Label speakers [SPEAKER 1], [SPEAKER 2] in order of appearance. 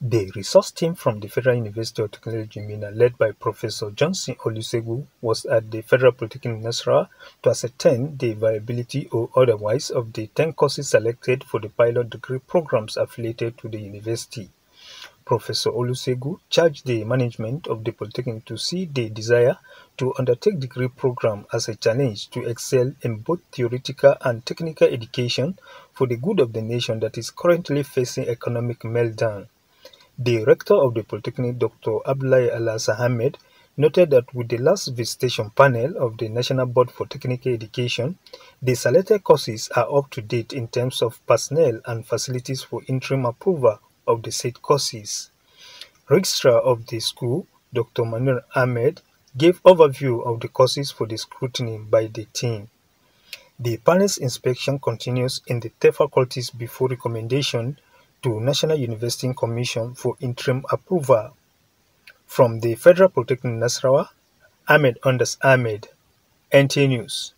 [SPEAKER 1] The resource team from the Federal University of Technology Minna led by Professor Johnson Olusegun was at the Federal Polytechnic Nasarawa to ascertain the viability or otherwise of the 10 courses selected for the pilot degree programs affiliated to the university. Professor Olusegun charged the management of the Polytechnic to see the desire to undertake degree program as a challenge to excel in both theoretical and technical education for the good of the nation that is currently facing economic meltdown. The of the Polytechnic, Dr. Abdullahi Alhassan Ahmed, noted that with the last visitation panel of the National Board for Technical Education, the selected courses are up to date in terms of personnel and facilities for interim approval of the said courses. Registrar of the school, Dr. Manur Ahmed, gave overview of the courses for the scrutiny by the team. The panel's inspection continues in the 10 faculties before recommendation to National University Commission for interim approval. From the Federal Polytechnic Nasarawa, Ahmed Ondas Ahmed, NTA News.